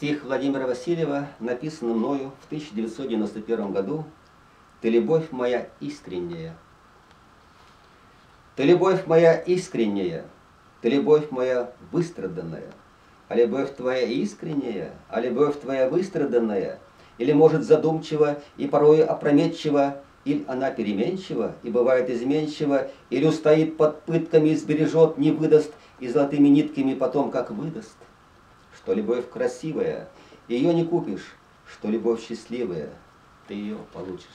Стих Владимира Васильева, написанный мною в 1991 году «Ты любовь моя искренняя». Ты любовь моя искренняя, ты любовь моя выстраданная, а любовь твоя искренняя, а любовь твоя выстраданная, или, может, задумчиво и порою опрометчиво, или она переменчива и бывает изменчива, или устоит под пытками и сбережет, не выдаст, и золотыми нитками потом как выдаст. Что любовь красивая, ее не купишь, что любовь счастливая, ты ее получишь.